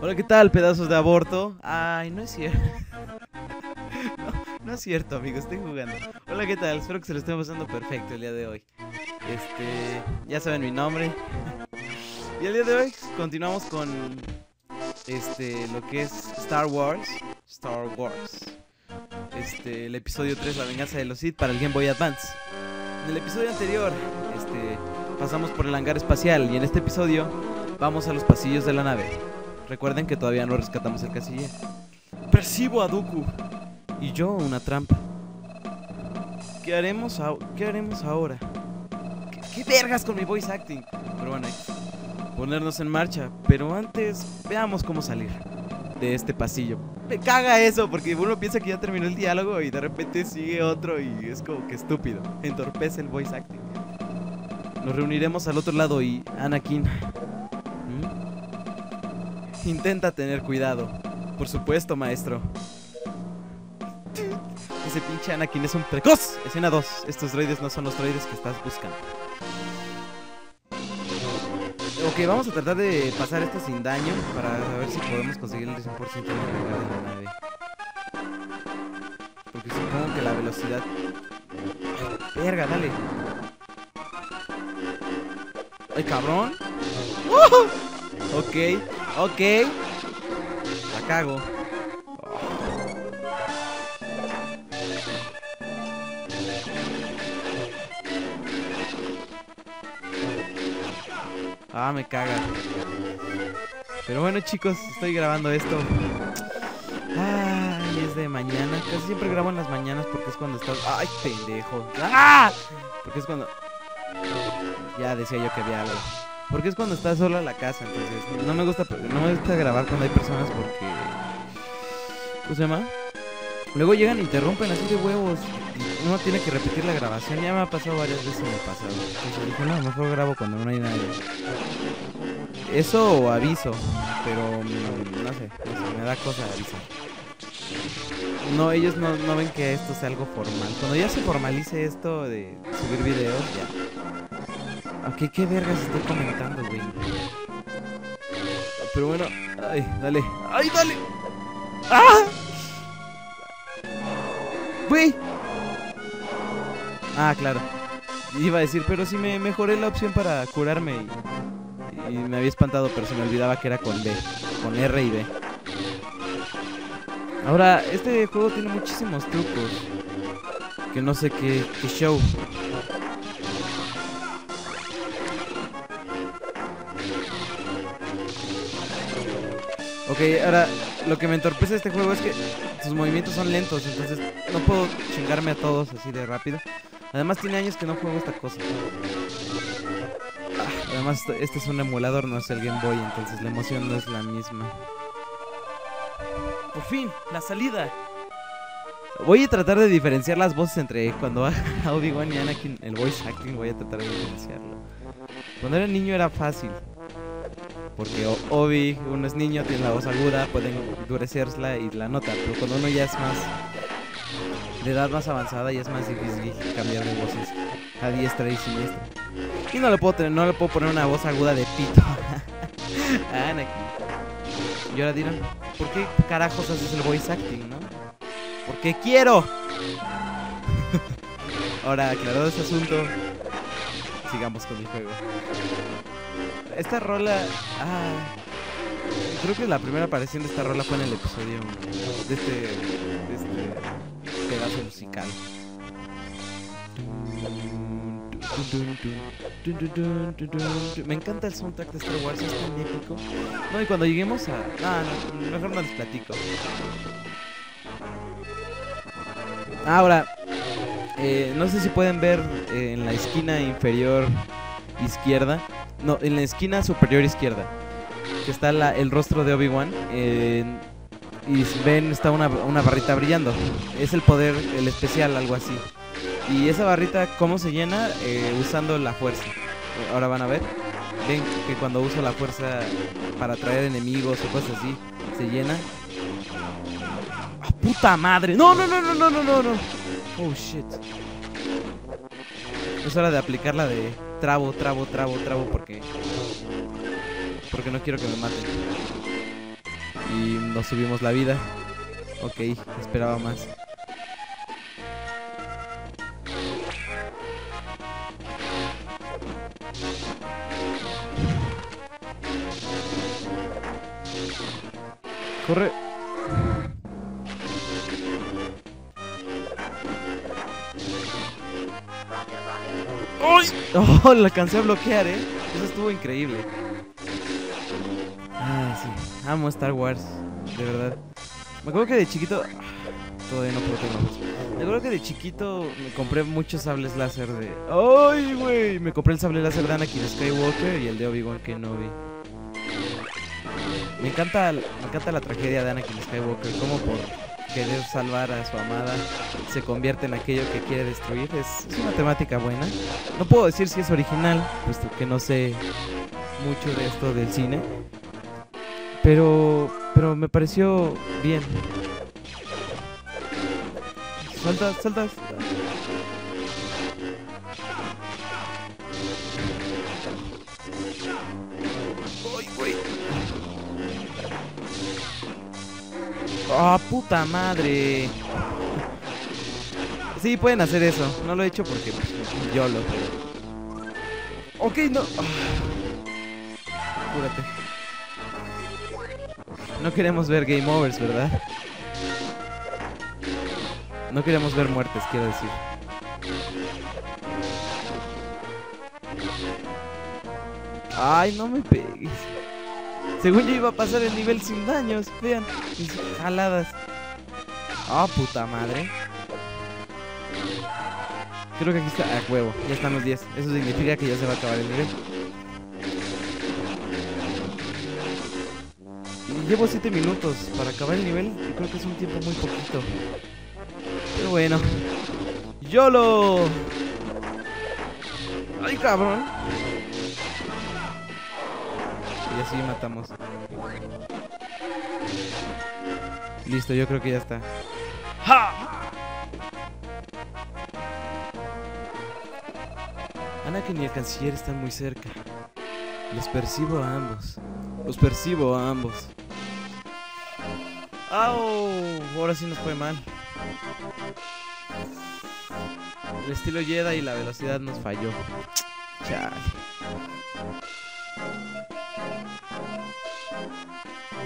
Hola, ¿qué tal, pedazos de aborto? Ay, no es cierto. No, no es cierto, amigos, estoy jugando. Hola, ¿qué tal? Espero que se lo estén pasando perfecto el día de hoy. Este, ya saben mi nombre. Y el día de hoy continuamos con este lo que es Star Wars, Star Wars. Este, el episodio 3, La venganza de los Sith para el Game Boy Advance. En el episodio anterior, este, pasamos por el hangar espacial y en este episodio vamos a los pasillos de la nave. Recuerden que todavía no rescatamos el casillero. Percibo a Dooku y yo una trampa. ¿Qué haremos, ¿qué haremos ahora? ¿Qué, qué vergas con mi voice acting? Pero bueno, hay que ponernos en marcha. Pero antes, veamos cómo salir de este pasillo. Me caga eso, porque uno piensa que ya terminó el diálogo y de repente sigue otro y es como que estúpido. Entorpece el voice acting. Nos reuniremos al otro lado y Anakin. ¿Mm? Intenta tener cuidado. Por supuesto, maestro. Ese pinche Anakin es un precoz. Escena 2. Estos droides no son los droides que estás buscando. Ok, vamos a tratar de pasar esto sin daño para ver si podemos conseguir el 100% de la nave. Porque supongo que la velocidad... Verga, dale. ¡Ay, cabrón! ¡Uh! Ok, ok. La cago. Ah, me caga. Pero bueno, chicos, estoy grabando esto. Ay, es de mañana. Casi siempre grabo en las mañanas porque es cuando estás. Ay, pendejo. ¡Ah! Porque es cuando. Ya decía yo que había algo. Porque es cuando está sola la casa, entonces no me gusta no me gusta grabar cuando hay personas porque ¿cómo se llama? Luego llegan e interrumpen así de huevos. Uno tiene que repetir la grabación. Ya me ha pasado varias veces en el pasado. Entonces dije, no, mejor grabo cuando no hay nadie. Eso aviso, pero no sé, no me da cosa avisar. No, ellos no, no ven que esto sea algo formal. Cuando ya se formalice esto de subir videos, ya. Ok, qué vergas estoy comentando, güey. Pero bueno, ay, dale. ¡Ay, dale! ¡Ah! Güey. Ah, claro. Iba a decir, pero si me mejoré la opción para curarme y, me había espantado, pero se me olvidaba que era con B, con R y B. Ahora, este juego tiene muchísimos trucos. Que no sé qué show. Ok, ahora lo que me entorpece de este juego es que sus movimientos son lentos, entonces no puedo chingarme a todos así de rápido. Además tiene años que no juego esta cosa. Ah, además este es un emulador, no es el Game Boy, entonces la emoción no es la misma. Por fin, la salida. Voy a tratar de diferenciar las voces entre cuando haga Obi-Wan y Anakin, el voice acting, voy a tratar de diferenciarlo. Cuando era niño era fácil. Porque Obi, uno es niño, tiene la voz aguda, pueden endurecerla y la nota. Pero cuando uno ya es más de edad más avanzada, ya es más difícil cambiar de voces a diestra y siniestra. Y no le puedo tener, no le puedo poner una voz aguda de pito a Anakin. Y ahora dirán, ¿por qué carajos haces el voice acting, no? Porque quiero. ahora, aclarado ese asunto, sigamos con el juego. Esta rola. Ah. Creo que la primera aparición de esta rola fue en el episodio de este. de este pedazo musical. Me encanta el soundtrack de Star Wars, es tan épico. No, y cuando lleguemos a. Ah, mejor no les platico. Ahora, eh, no sé si pueden ver eh, en la esquina inferior izquierda. No, en la esquina superior izquierda. Que está la- el rostro de Obi-Wan. y ven, está una, una barrita brillando. Es el poder, el especial, algo así. Y esa barrita, ¿cómo se llena? Eh, usando la fuerza. Ahora van a ver. Ven que cuando uso la fuerza para atraer enemigos o cosas así, se llena. ¡Ah, puta madre! ¡No, no, no, no, no, no, no! no! Oh, shit. Es hora de aplicar la de trabo, trabo, trabo, trabo, porque porque no quiero que me maten. Y nos subimos la vida. Ok, esperaba más. Corre. Oh, la alcancé a bloquear, eh. Eso estuvo increíble. Ah, sí. Amo Star Wars. De verdad. Me acuerdo que de chiquito. Todavía no puedo tener Me acuerdo que de chiquito me compré muchos sables láser de. ¡Ay, güey! Me compré el sable láser de Anakin Skywalker y el de Obi-Wan Kenobi. Me encanta, me encanta la tragedia de Anakin Skywalker. Como por querer salvar a su amada se convierte en aquello que quiere destruir. Es, una temática buena. No puedo decir si es original, puesto que no sé mucho de esto del cine. Pero, pero me pareció bien. Salta, salta. ¡Ay, ¡Ah, puta madre! Sí, pueden hacer eso. No lo he hecho porque yo lo. Ok, no. Cúrate. No queremos ver game overs, ¿verdad? No queremos ver muertes, quiero decir. Ay, no me pegues. Según yo iba a pasar el nivel sin daños. Vean, mis jaladas. Ah, puta madre. Creo que aquí está. A huevo, ya están los 10. Eso significa que ya se va a acabar el nivel. Llevo 7 minutos para acabar el nivel. Y creo que es un tiempo muy poquito. Pero bueno. ¡YOLO! ¡Ay, cabrón! Así matamos. Listo, yo creo que ya está. ¡Ja! Anakin y el canciller están muy cerca. Los percibo a ambos. Los percibo a ambos. ¡Au! Ahora sí nos fue mal. El estilo Jedi y la velocidad nos falló. Chale.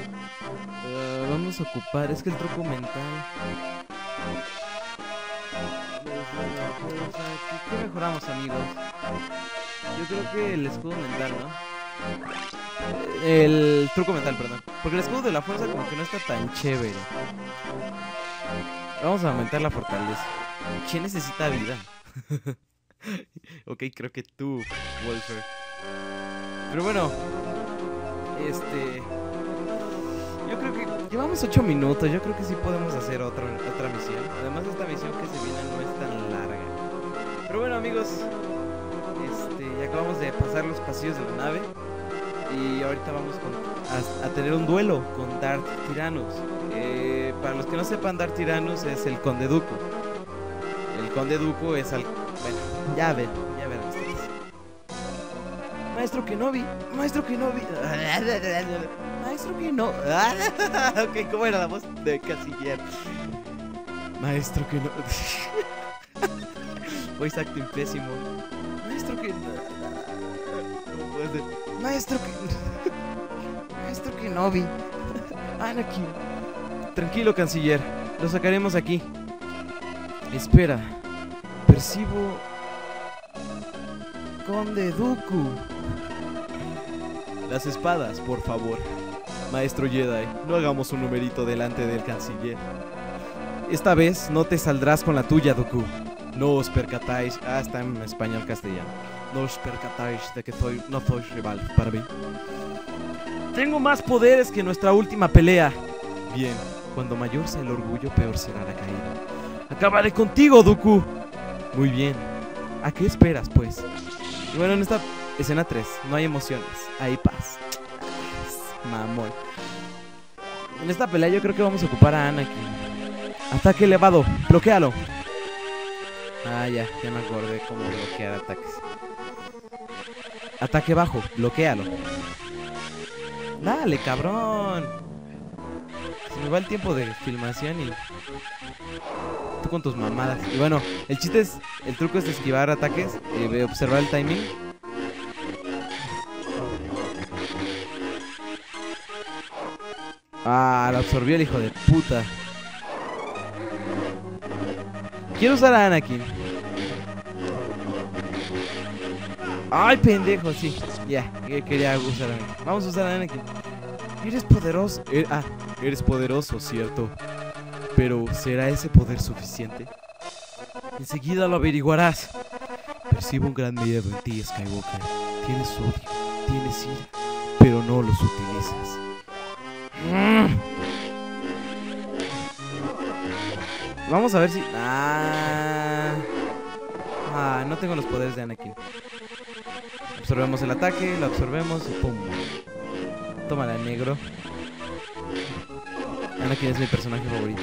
Uh, vamos a ocupar. Es que el truco mental. ¿Qué, qué mejoramos, amigos? Yo creo que el escudo mental, ¿no? El truco mental, perdón. Porque el escudo de la fuerza como que no está tan chévere. Vamos a aumentar la fortaleza. ¿Quién necesita vida? ok, creo que tú, Wolfer. Pero bueno, este. Yo creo que llevamos 8 minutos. Yo creo que sí podemos hacer otra, otra misión. Además, esta misión que se viene no es tan larga. Pero bueno, amigos, este, ya acabamos de pasar los pasillos de la nave. Y ahorita vamos con, a, tener un duelo con Darth Tyrannus. Eh, para los que no sepan, Darth Tyrannus es el Conde Dooku. El Conde Dooku es al. Bueno, ya ven, ya ven ustedes. Maestro Kenobi, Maestro Kenobi. Maestro Kenobi. ok, ¿cómo era la voz de Casiller? Maestro Kenobi. Voice acting pésimo. Maestro Kenobi. No puede ser. Maestro que... Maestro Kenobi. Anakin. Tranquilo, canciller. Lo sacaremos aquí. Espera. Percibo... Conde Dooku. Las espadas, por favor. Maestro Jedi, no hagamos un numerito delante del canciller. Esta vez no te saldrás con la tuya, Dooku. No os percatáis. Ah, está en español castellano. No os percatáis de que soy, no soy rival para mí. Tengo más poderes que nuestra última pelea. Bien, cuando mayor sea el orgullo, peor será la caída. Acabaré contigo, Dooku. Muy bien. ¿A qué esperas, pues? Y bueno, en esta escena 3 no hay emociones, hay paz. Mamón. En esta pelea yo creo que vamos a ocupar a Anakin. Ataque elevado, bloquealo. Ah, ya, ya me acordé cómo bloquear ataques. Ataque bajo, bloquealo. Dale, cabrón. Se me va el tiempo de filmación y... Tú con tus mamadas. Y bueno, el chiste es... El truco es esquivar ataques, y observar el timing. Ah, lo absorbió el hijo de puta. Quiero usar a Anakin. Ay, pendejo, sí. Ya, quería usar a Anakin. Vamos a usar a Anakin. Eres poderoso. Er, ah, eres poderoso, cierto. Pero, ¿será ese poder suficiente? Enseguida lo averiguarás. Percibo un gran miedo en ti, Skywalker. Tienes odio, tienes ira, pero no los utilizas. Vamos a ver si... Ah... ah, no tengo los poderes de Anakin. Absorbemos el ataque, lo absorbemos y pum. Tómala, negro. Anakin es mi personaje favorito.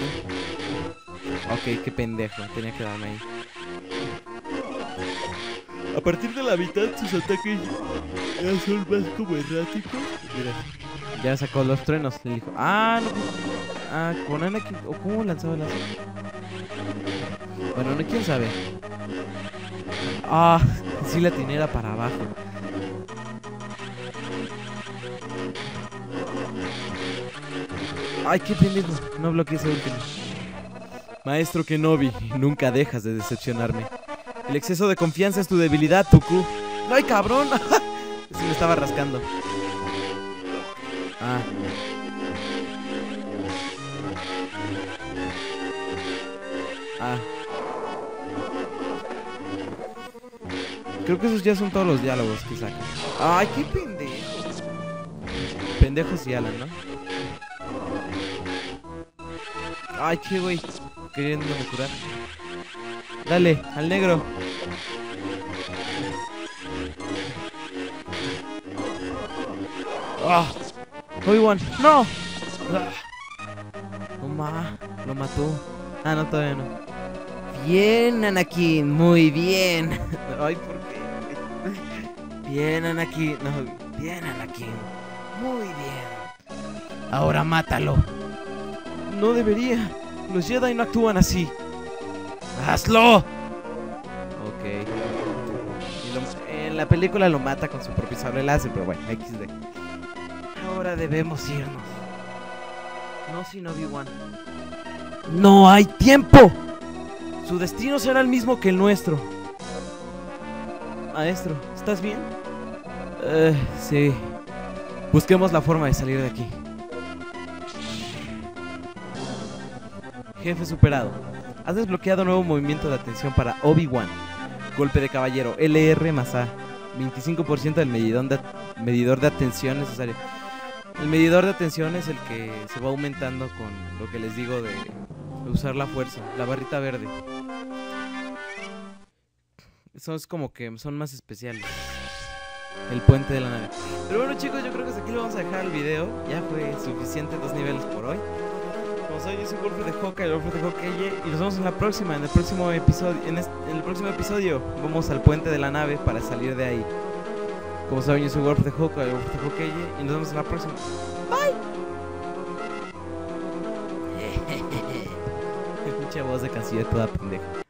Ok, qué pendejo. Tenía que darme ahí. A partir de la mitad, sus ataques ya son más como erráticos. Mira, ya sacó los truenos. Le dijo, ah, no. Ah, con Anakin. ¿O cómo lanzaba las.? Bueno, no, quién sabe. Ah, sí la tinera para abajo. Ay, qué pendejo. No bloqueé ese último. Maestro Kenobi, nunca dejas de decepcionarme. El exceso de confianza es tu debilidad, Tuku. ¡Ay, cabrón! Se me estaba rascando. Ah. Ah. Creo que esos ya son todos los diálogos que sacan. ¡Ay, qué pendejo! Pendejos y Alan, ¿no? Ay, qué güey. Queriéndome curar. Dale, al negro. ¡Ah! Obi-Wan, ¡no! Ah. No ma, lo mató. Ah, no, todavía no. Bien, Anakin, muy bien. Ay, ¿por qué? Bien, Anakin. No, bien, Anakin. Muy bien. Ahora mátalo. No debería. Los Jedi no actúan así. ¡Hazlo! Ok. en la película lo mata con su propio sable láser, pero bueno, XD. Ahora debemos irnos. No sin Obi-Wan. ¡No hay tiempo! Su destino será el mismo que el nuestro. Maestro, ¿estás bien? Eh, sí. Busquemos la forma de salir de aquí. Jefe superado. Has desbloqueado nuevo movimiento de atención para Obi-Wan. Golpe de caballero, LR más A. 25% del medidor de, medidor de atención necesario. El medidor de atención es el que se va aumentando con lo que les digo de usar la fuerza, la barrita verde. Son como que son más especiales. El puente de la nave. Pero bueno chicos, yo creo que hasta aquí lo vamos a dejar el video. Ya fue suficiente dos niveles por hoy. Como saben, yo soy Golfo de Hoka, el Golfo de Hokeye, y nos vemos en la próxima, en el próximo episodio. En, en, el próximo episodio vamos al puente de la nave para salir de ahí. Como saben, yo soy Golfo de Golfo de Hokeye, y nos vemos en la próxima. Bye. Mucha voz de casilla toda pendeja.